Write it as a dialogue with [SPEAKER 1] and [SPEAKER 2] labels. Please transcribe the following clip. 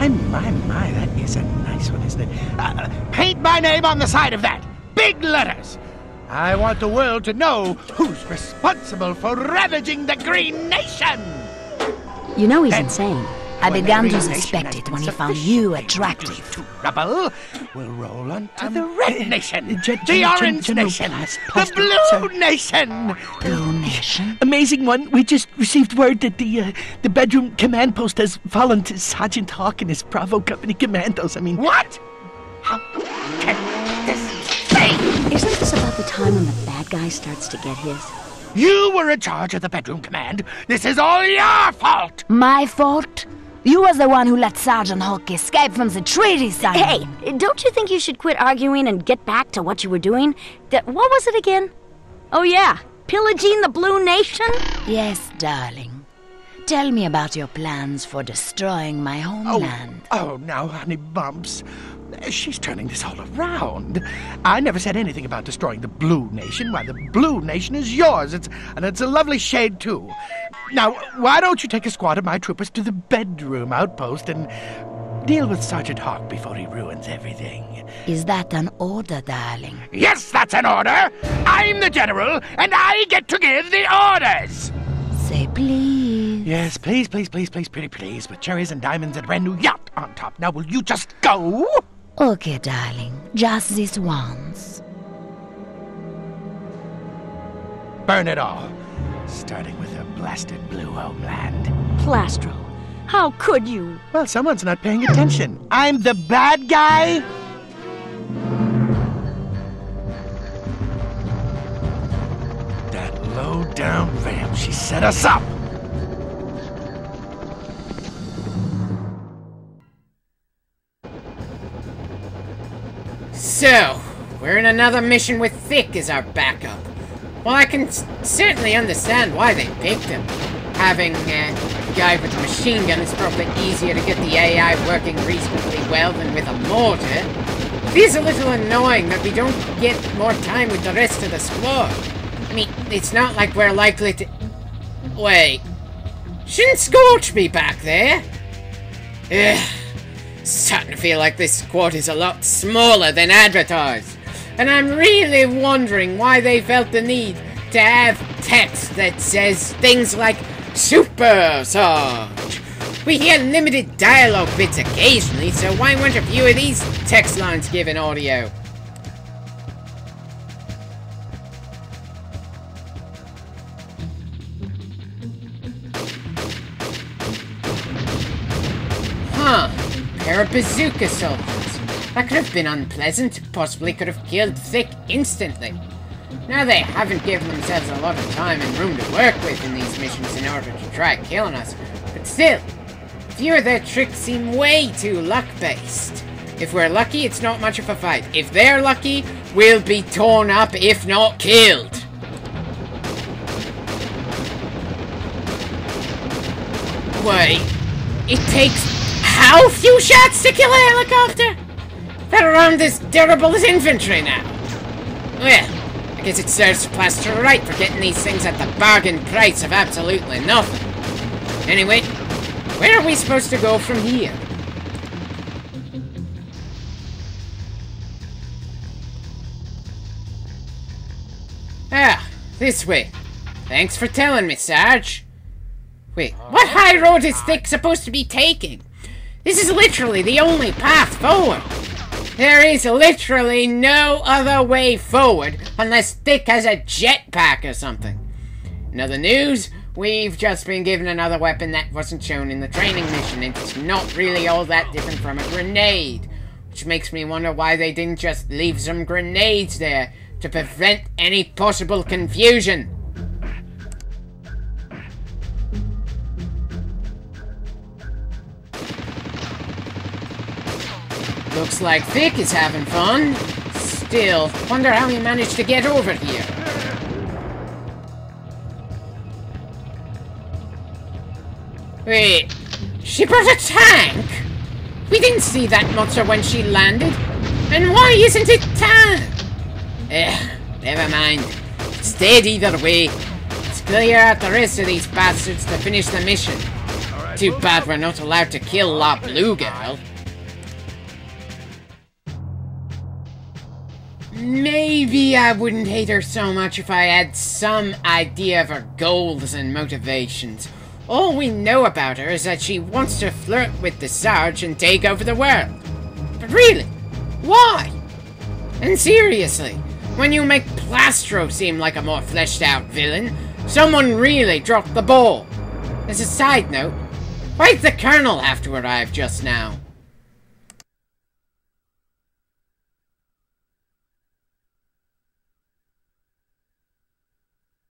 [SPEAKER 1] My, my, my, that is a nice one, isn't it? Uh, paint my name on the side of that! Big letters! I want the world to know who's responsible for ravaging the Green Nation!
[SPEAKER 2] You know he's
[SPEAKER 1] Then,
[SPEAKER 2] insane. I
[SPEAKER 1] when the
[SPEAKER 2] began to suspect it when he found you attractive.
[SPEAKER 1] To rubble, we'll roll onto
[SPEAKER 3] Um,
[SPEAKER 1] the Red Nation,
[SPEAKER 3] uh,
[SPEAKER 1] the Orange Nation, the Blue. Nation!
[SPEAKER 2] Blue Nation?
[SPEAKER 3] Amazing one. We just received word that the uh, the bedroom command post has fallen to Sergeant Hawk and his Bravo Company commandos. I mean,
[SPEAKER 1] What? How can this be?
[SPEAKER 2] Isn't this about the time when the bad guy starts to get his?
[SPEAKER 1] You were in charge of the bedroom command. This is all your fault.
[SPEAKER 2] My fault? You was the one who let Sergeant Hawk escape from the treaty signing.
[SPEAKER 4] Hey, don't you think you should quit arguing and get back to what you were doing? That what was it again? Oh yeah, pillaging the Blue Nation?
[SPEAKER 2] Yes, darling. Tell me about your plans for destroying my oh, homeland.
[SPEAKER 1] Oh, now, honey bumps. She's turning this all around. I never said anything about destroying the Blue Nation. Why, the Blue Nation is yours. It's and it's a lovely shade too. Now, why don't you take a squad of my troopers to the bedroom outpost and deal with Sergeant Hawk before he ruins everything?
[SPEAKER 2] Is that an order, darling?
[SPEAKER 1] Yes, that's an order. I'm the general, and I get to give the orders.
[SPEAKER 2] Say please.
[SPEAKER 1] Yes, please, please, please, please, pretty please, with cherries and diamonds and a brand new yacht on top. Now, will you just go?
[SPEAKER 2] Okay, darling. Just this once.
[SPEAKER 1] Burn it all. Starting with her blasted blue homeland.
[SPEAKER 4] Plastro, how could you?
[SPEAKER 1] Well, someone's not paying attention. I'm the bad guy? That low down vamp, she set us up!
[SPEAKER 5] So, we're in another mission with Thick as our backup. Well, I can certainly understand why they picked him. Having uh, a guy with a machine gun is probably easier to get the AI working reasonably well than with a mortar. It is a little annoying that we don't get more time with the rest of the squad. I mean, it's not like we're likely to... Wait. Shouldn't Scorch be back there? Ugh. Starting to feel like this squad is a lot smaller than advertised. And I'm really wondering why they felt the need to have text that says things like Super Sarge. We hear limited dialogue bits occasionally, so why weren't a few of these text lines given audio? Huh. Pair of bazooka soldiers. That could have been unpleasant, possibly could have killed Thick instantly. Now they haven't given themselves a lot of time and room to work with in these missions in order to try killing us, but still, a few of their tricks seem way too luck-based. If we're lucky, it's not much of a fight. If they're lucky, we'll be torn up, if not killed. Wait, it takes how few shots to kill a helicopter? They're around as durable as infantry now. Well, I guess it serves Plastro right for getting these things at the bargain price of absolutely nothing. Anyway, where are we supposed to go from here? Ah, this way. Thanks for telling me, Sarge. Wait, what high road is Thick supposed to be taking? This is literally the only path forward. There is literally no other way forward unless Dick has a jetpack or something. In other news, we've just been given another weapon that wasn't shown in the training mission. It's not really all that different from a grenade. Which makes me wonder why they didn't just leave some grenades there to prevent any possible confusion. Looks like Vic is having fun. Still, wonder how he managed to get over here. Wait, she brought a tank? We didn't see that monster when she landed. And why isn't it tan? Eh, never mind. It's dead either way. Let's clear out the rest of these bastards to finish the mission. Too bad we're not allowed to kill La Blue Girl. Maybe I wouldn't hate her so much if I had some idea of her goals and motivations. All we know about her is that she wants to flirt with the Sarge and take over the world. But really, why? And seriously, when you make Plastro seem like a more fleshed out villain, someone really dropped the ball. As a side note, why'd the Colonel have to arrive just now?